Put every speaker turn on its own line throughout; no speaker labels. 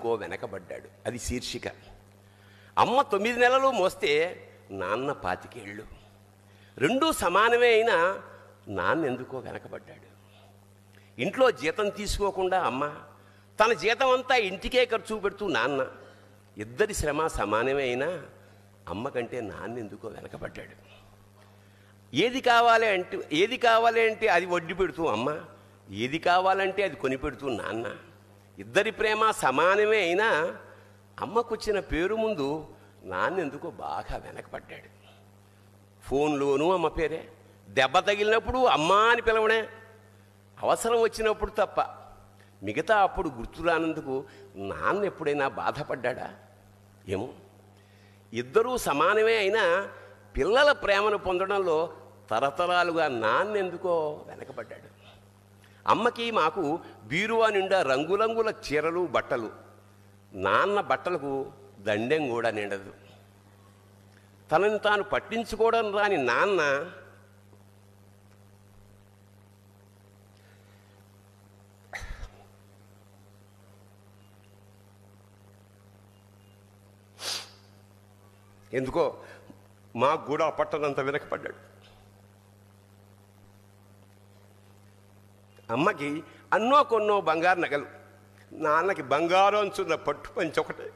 నాన్నెందుకో వెనకబడ్డాడు. అది శీర్షిక. అమ్మ తొమ్మిది నెలలు మోస్తే నాన్న పాతికేళ్ళు. రెండూ సమానమే అయినా నాన్నెందుకో వెనకబడ్డాడు. ఇంట్లో జీతం తీసుకోకుండా అమ్మ తన జీతం అంతా ఇంటికే ఖర్చు పెడుతూ నాన్న. ఇద్దరి శ్రమ సమానమే అయినా అమ్మ కంటే నాన్న ఎందుకో వెనకబడ్డాడు. ఏది కావాలి అంటే ఏది కావాలి అంటే అది వడ్డీ పెడుతూ అమ్మ ఏది కావాలంటే అది కొని పెడుతూ నాన్న. ఇద్దరి ప్రేమ సమానమే అయినా అమ్మకొచ్చిన పేరు ముందు నాన్నెందుకో బాగా వెనకబడ్డాడు. ఫోన్లోనూ అమ్మ పేరే దెబ్బ తగిలినప్పుడు అమ్మ అని పిలవడే అవసరం వచ్చినప్పుడు తప్ప. మిగతా అప్పుడు గుర్తురానందుకు నాన్న ఎప్పుడైనా బాధపడ్డా ఏమో. ఇద్దరూ సమానమే అయినా పిల్లల ప్రేమను పొందడంలో తరతరాలుగా నాన్నెందుకో వెనకబడ్డాడు. అమ్మకి మాకు బీరువా నిండా రంగురంగుల చీరలు బట్టలు. నాన్న బట్టలకు దండెం కూడా నిండదు. తనని తాను పట్టించుకోవడం రాని నాన్న ఎందుకో మాకు కూడా పట్టనంత వెనకపడ్డాడు. అమ్మకి అన్నో కొన్నో బంగారు నగలు. నాన్నకి బంగారం అంచున్న పట్టు పంచి ఒకటే.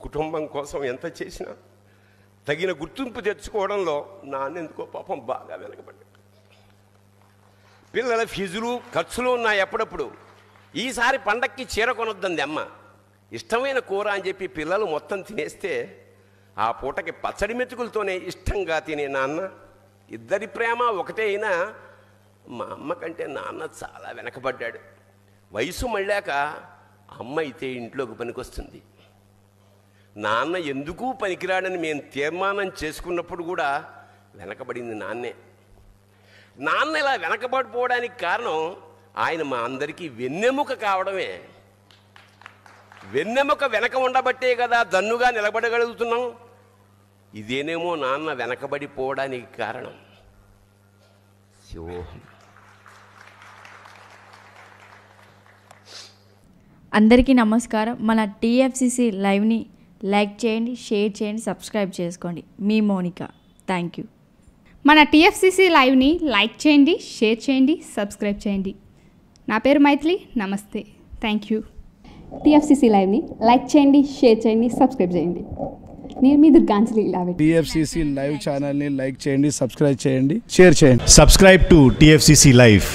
కుటుంబం కోసం ఎంత చేసినా తగిన గుర్తింపు తెచ్చుకోవడంలో నాన్నెందుకో పాపం బాగా వెనకబడ్డాడు. పిల్లల ఫీజులు ఖర్చులు ఉన్నాయి ఎప్పుడప్పుడు ఈసారి పండక్కి చీర కొనొద్దంది అమ్మ. ఇష్టమైన కూర అని చెప్పి పిల్లలు మొత్తం తినేస్తే ఆ పూటకి పచ్చడి మెతుకులతోనే ఇష్టంగా తినే నాన్న ఇద్దరి ప్రేమ ఒకటే అయినా మా అమ్మ కంటే నాన్న చాలా వెనకబడ్డాడు. వయసు మళ్ళాక అమ్మ అయితే ఇంట్లోకి పనికొస్తుంది. నాన్న ఎందుకు పనికిరాడని మేము తీర్మానం చేసుకున్నప్పుడు కూడా వెనకబడింది నాన్నే. నాన్న ఇలా వెనకబడిపోవడానికి కారణం ఆయన మా అందరికీ వెన్నెముక కావడమే. వెన్నెముక వెనక ఉండబట్టే కదా దన్నుగా నిలబడగలుగుతున్నాం. ఇదేనేమో నాన్న వెనకబడిపోవడానికి కారణం. శివోహం
అందరికీ నమస్కారం. మన టీఎఫ్సిసి లైవ్ని లైక్ చేయండి షేర్ చేయండి సబ్స్క్రైబ్ చేసుకోండి. మీ మోనిక. Thank you.
మన టీఎఫ్సిసి లైవ్ని లైక్ చేయండి షేర్ చేయండి సబ్స్క్రైబ్ చేయండి. నా పేరు మైథిలి. నమస్తే. Thank you. టీఎఫ్సిసి లైవ్ని లైక్ చేయండి షేర్ చేయండి సబ్స్క్రైబ్ చేయండి. నేను మీ Durganjali
TFCC live channel like చేయండి సబ్స్క్రైబ్ చేయండి షేర్ చేయండి.
Subscribe to TFCC live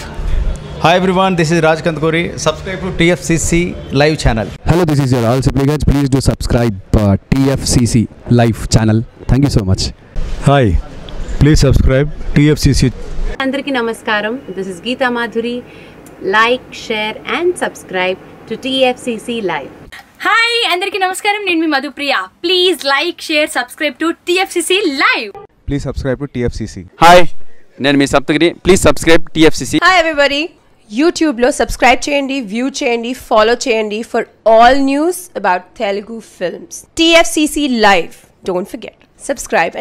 hi everyone this is Raj Kanth Kori subscribe to TFCC live
channel hello this is your all simply please do subscribe TFCC live channel thank you so much
hi please subscribe TFCC.
అందరికీ నమస్కారం. This is Geetha Madhuri like share and subscribe to TFCC live
hi అందరికీ నమస్కారం. నేను మీ Madhupriya. Please like share subscribe to TFCC live
Please subscribe to TFCC.
Hi నేను మీ Saptagiri. Please subscribe TFCC
hi everybody యూట్యూబ్లో subscribe చేయండి view చేయండి follow చేయండి for all news about Telugu films TFCC live don't forget subscribe